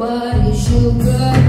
what is your goal?